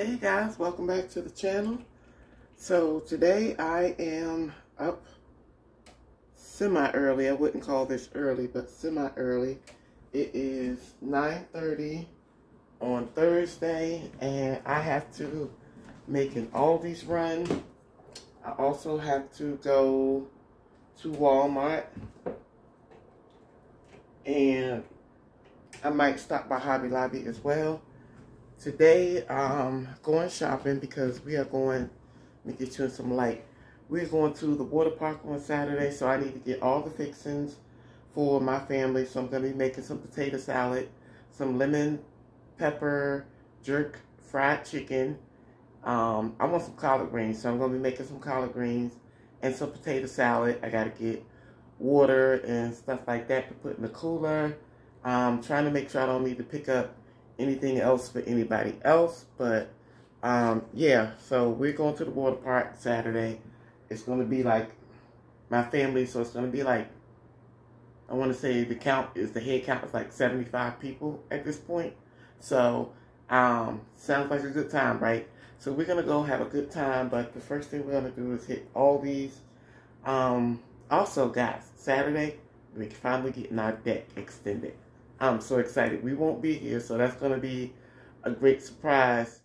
Hey guys, welcome back to the channel. So today I am up semi-early. I wouldn't call this early, but semi-early. It is 9.30 on Thursday and I have to make an Aldi's run. I also have to go to Walmart and I might stop by Hobby Lobby as well. Today, um, going shopping because we are going, let me get you in some light. We're going to the water park on Saturday, so I need to get all the fixings for my family. So I'm going to be making some potato salad, some lemon pepper jerk fried chicken. Um, I want some collard greens, so I'm going to be making some collard greens and some potato salad. I got to get water and stuff like that to put in the cooler. I'm trying to make sure I don't need to pick up anything else for anybody else. But um, yeah, so we're going to the water park Saturday. It's going to be like my family, so it's going to be like, I want to say the count is, the head count is like 75 people at this point. So, um, sounds like a good time, right? So we're going to go have a good time, but the first thing we're going to do is hit all these. Um, also, guys, Saturday, we're finally getting our deck extended. I'm so excited. We won't be here, so that's going to be a great surprise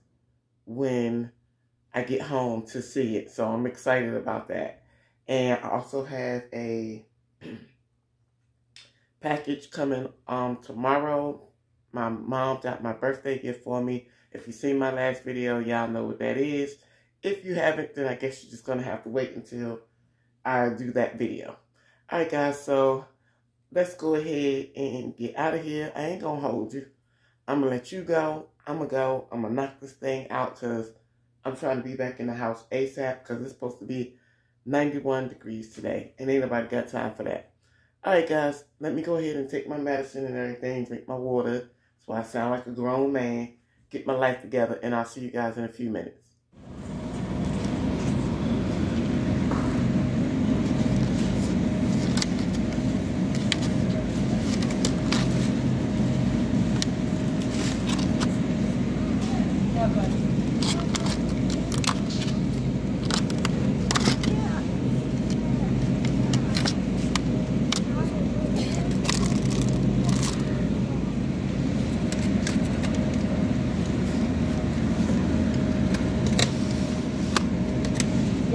when I get home to see it. So I'm excited about that. And I also have a package coming um tomorrow. My mom got my birthday gift for me. If you seen my last video, y'all know what that is. If you haven't, then I guess you're just going to have to wait until I do that video. Alright guys, so let's go ahead and get out of here. I ain't gonna hold you. I'm gonna let you go. I'm gonna go. I'm gonna knock this thing out because I'm trying to be back in the house ASAP because it's supposed to be 91 degrees today. And ain't nobody got time for that. Alright guys, let me go ahead and take my medicine and everything, drink my water. So I sound like a grown man. Get my life together and I'll see you guys in a few minutes.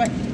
quay.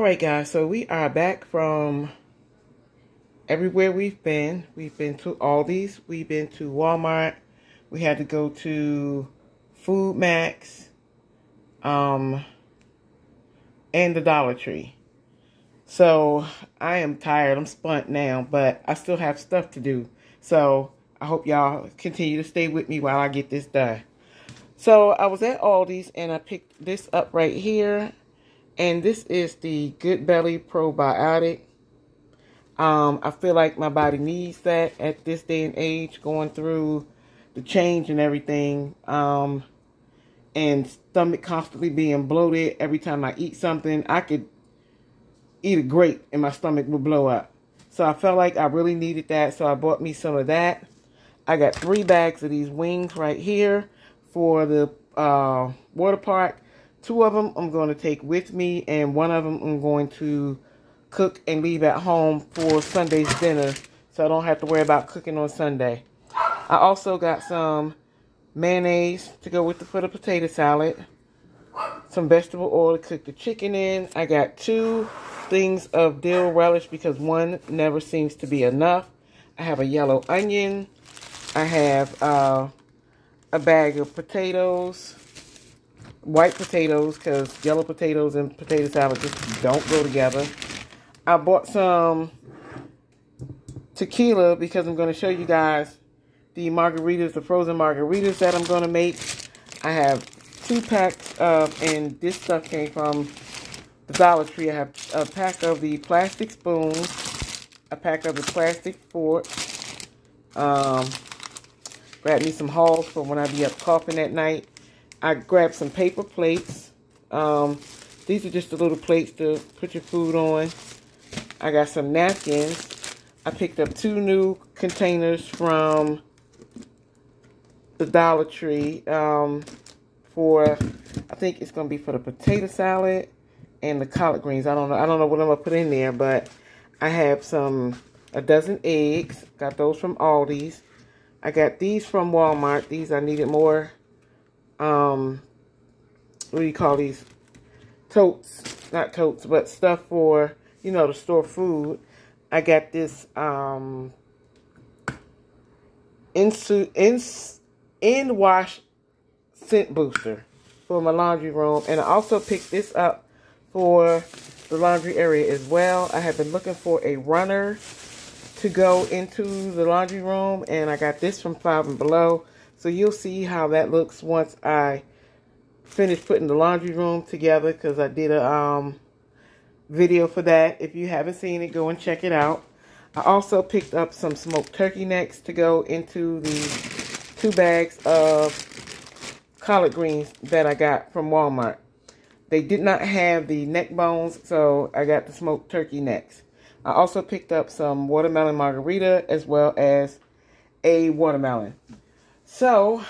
All right, guys. So we are back from everywhere we've been. We've been to Aldi's. We've been to Walmart. We had to go to Food Max. Um, and the Dollar Tree. So I am tired. I'm spent now, but I still have stuff to do. So I hope y'all continue to stay with me while I get this done. So I was at Aldi's and I picked this up right here. And this is the Good Belly Probiotic. Um, I feel like my body needs that at this day and age, going through the change and everything. Um, and stomach constantly being bloated every time I eat something. I could eat a grape and my stomach would blow up. So I felt like I really needed that. So I bought me some of that. I got three bags of these wings right here for the uh, water park. Two of them I'm going to take with me, and one of them I'm going to cook and leave at home for Sunday's dinner, so I don't have to worry about cooking on Sunday. I also got some mayonnaise to go with the for the potato salad, some vegetable oil to cook the chicken in. I got two things of dill relish because one never seems to be enough. I have a yellow onion. I have uh, a bag of potatoes, white potatoes, because yellow potatoes and potato salad just don't go together. I bought some tequila because I'm going to show you guys the margaritas, the frozen margaritas that I'm going to make. I have two packs of, and this stuff came from the Dollar Tree. I have a pack of the plastic spoons, a pack of the plastic forks, um, grab me some Halls for when I be up coughing at night. I grabbed some paper plates. Um, these are just the little plates to put your food on. I got some napkins. I picked up two new containers from the Dollar Tree um, for, I think it's going to be for the potato salad and the collard greens. I don't know. I don't know what I'm going to put in there, but I have some, a dozen eggs. Got those from Aldi's. I got these from Walmart. These I needed more, um, what do you call these? Totes. Not totes, but stuff for, you know, to store food. I got this, um, insu, ins, in wash scent booster for my laundry room. And I also picked this up for the laundry area as well. I have been looking for a runner to go into the laundry room. And I got this from Five and Below. So you'll see how that looks once I finish putting the laundry room together. Because I did a um, video for that. If you haven't seen it, go and check it out. I also picked up some smoked turkey necks to go into the two bags of collard greens that I got from Walmart. They did not have the neck bones, so I got the smoked turkey necks. I also picked up some watermelon margarita as well as a watermelon. So,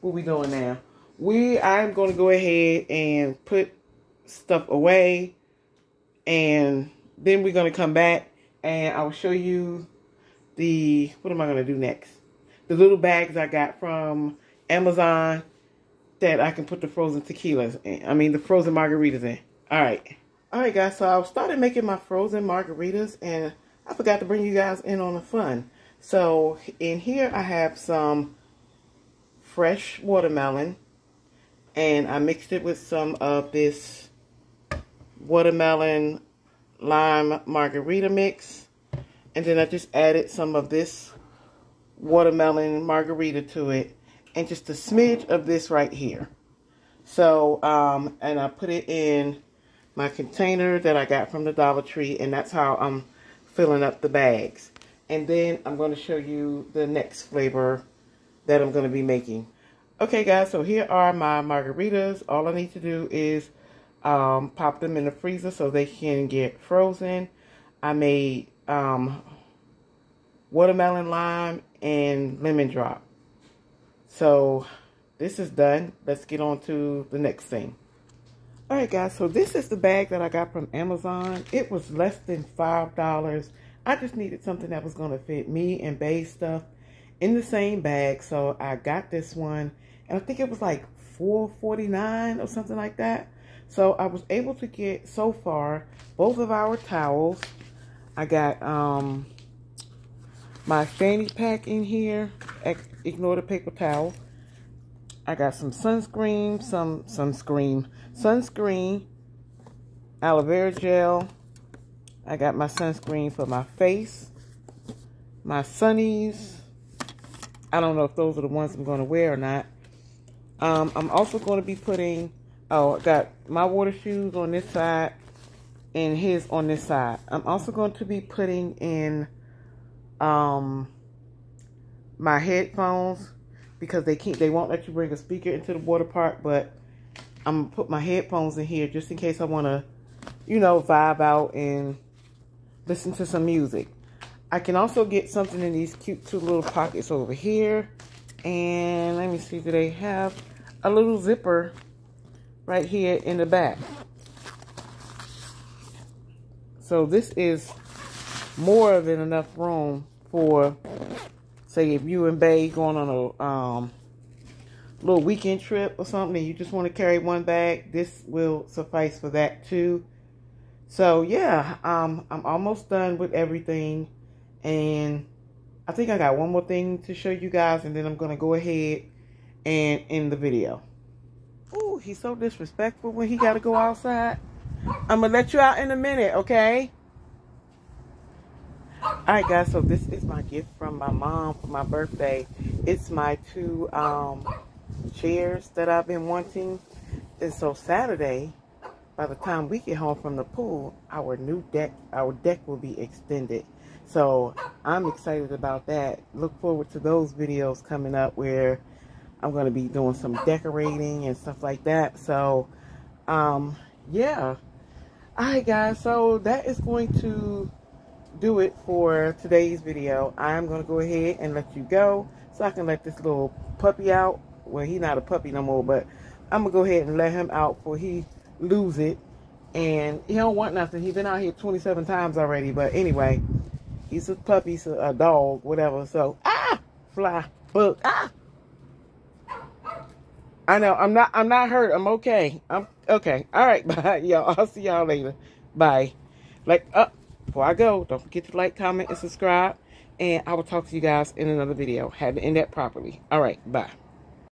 what we doing now? We, I'm going to go ahead and put stuff away and then we're going to come back and I will show you the, what am I going to do next? the little bags I got from Amazon that I can put the frozen tequilas in. I mean, the frozen margaritas in. All right. All right, guys. So I started making my frozen margaritas, and I forgot to bring you guys in on the fun. So in here, I have some fresh watermelon, and I mixed it with some of this watermelon lime margarita mix. And then I just added some of this watermelon margarita to it and just a smidge of this right here. So, um, and I put it in my container that I got from the Dollar Tree and that's how I'm filling up the bags. And then I'm going to show you the next flavor that I'm going to be making. Okay guys, so here are my margaritas. All I need to do is um, pop them in the freezer so they can get frozen. I made um, watermelon lime and lemon drop. So this is done. Let's get on to the next thing. Alright guys, so this is the bag that I got from Amazon. It was less than $5. I just needed something that was going to fit me and Bay's stuff in the same bag. So I got this one. And I think it was like $4.49 or something like that. So I was able to get so far both of our towels. I got um my fanny pack in here. Ignore the paper towel. I got some sunscreen, some sunscreen, sunscreen, aloe vera gel. I got my sunscreen for my face, my sunnies. I don't know if those are the ones I'm going to wear or not. Um, I'm also going to be putting, oh, I got my water shoes on this side and his on this side. I'm also going to be putting in um, my headphones because they can't, they won't let you bring a speaker into the water park, but I'm going to put my headphones in here just in case I want to, you know, vibe out and listen to some music. I can also get something in these cute two little pockets over here. And let me see, do they have a little zipper right here in the back? So this is more than enough room for, say, if you and Bay going on a um, little weekend trip or something, and you just want to carry one bag, this will suffice for that too. So yeah, um, I'm almost done with everything. And I think I got one more thing to show you guys, and then I'm going to go ahead and end the video. Ooh, he's so disrespectful when he got to go outside. I'm going to let you out in a minute, okay? Alright guys, so this is my gift from my mom for my birthday. It's my two um, chairs that I've been wanting. And so Saturday, by the time we get home from the pool, our new deck, our deck will be extended. So I'm excited about that. Look forward to those videos coming up where I'm going to be doing some decorating and stuff like that. So, um, yeah. Alright guys, so that is going to do it for today's video. I'm going to go ahead and let you go so I can let this little puppy out. Well, he's not a puppy no more, but I'm going to go ahead and let him out for he lose it. And he don't want nothing. He's been out here 27 times already. But anyway, he's a puppy, he's a dog, whatever. So, ah, fly, bug, ah. I know, I'm not, I'm not hurt. I'm okay. I'm okay. All right, bye, y'all. I'll see y'all later. Bye. Like, uh, before I go, don't forget to like, comment, and subscribe. And I will talk to you guys in another video. Had to end that properly. All right, bye.